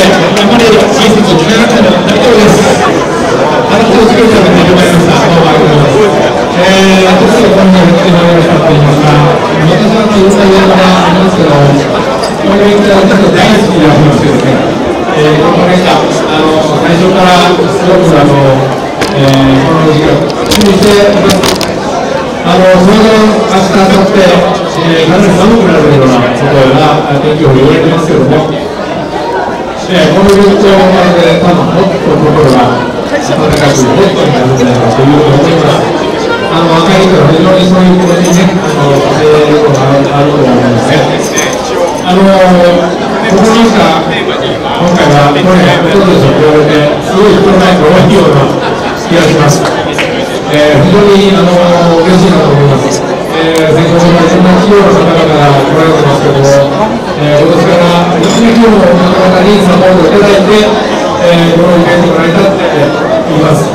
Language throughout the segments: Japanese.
あまり親切にならなくても大丈夫です形を作るためにまいりましたどうもありがとうございます。えー、私が今回やってまいりましたと言いますか私はいろんな言い方がありますけどこの演歌はちょっと大好きな話ですねえー、この演歌あの最初からすごくあの、えー、この時間注意していますあのその後、明日、明後日、えー、かなり寒くなるようなことが天気予報言われてますけども、えー、この状況まで多分もっと心が暖かく、ホットになるんじゃないかというふうに思います。あの若い人は非常にそういうことにね、あの家庭とかあると思うんですね。あのここにしか今回はこれ、一つでしょ、言われて、すごい人のないと多いような気がします。えー、非常にあの嬉しいなと思います。えー、全国のいろんな企業の方々が来られてますけども、えー、今年から日企業のサポートいただいて、えー、このイベントが成り立っています。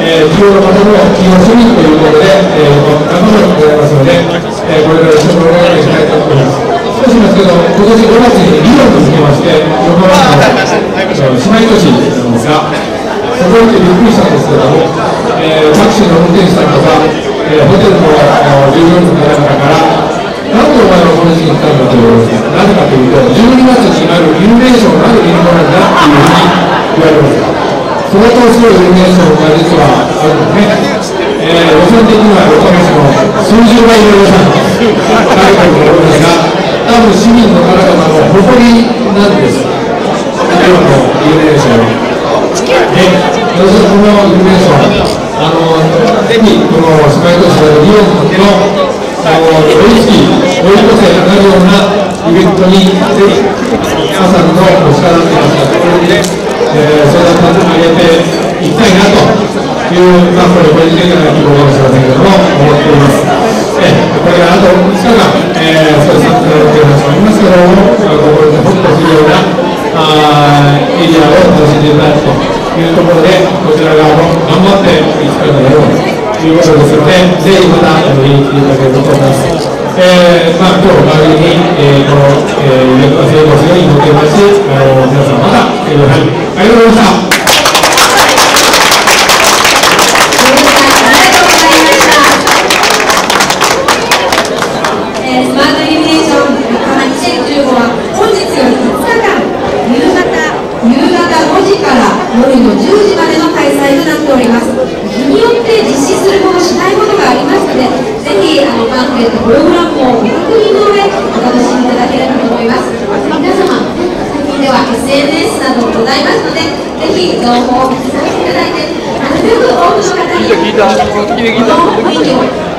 えー、企業の方も企業主任ということで、えー、仲間でございますので、えー、これから一緒にお願いしたいと思います。そうしますけど、今年5月にリオンとつけまして、横浜市の姉妹都市なんですが、そこにびっくりしたんですけども、えー、タクシーの運転手さんとか、えー、ホテルの従業員の方々から、なんでお前はこの時期に来たんだというなぜかというと、12月にあるイルミネーションがあるイルミなんだっていうふうに言われます。相当すごいイルミネーションが実はあるんですね。えー、予算的には横浜市の数十倍の予算があると思いますが、多分市民の方々の誇りなんです。今日のイルミネーション。で、私このイルミネーション、あのぜひこのスカイ都市でリオンのあの追いつき、追い越せ上がるようなイベントに、ぜひ皆さんのお力になったところに、えー、育て上げていきたいなという、まあ、これ、個人的な希望かもしれませんけども、思っています。えこれからあと5日間、えー、そうですね、という話もありますけども、心でほっとするようなあエリアを楽しんでいただくと。いうところで、こちら側も頑張っていきたいと思うということですので、ぜひまた見に来ていただければと思います。えー、まあ、今日周りに、えー、この、えー、イベントが成功するように向けまして、あの皆さんまた来てください。ありがとうございました。プログラムをご確認の上お楽しみいただければと思います。皆様最近では SNS などもございますのでぜひ情報を見させていただいてなるべく多くの方にこの雰囲気を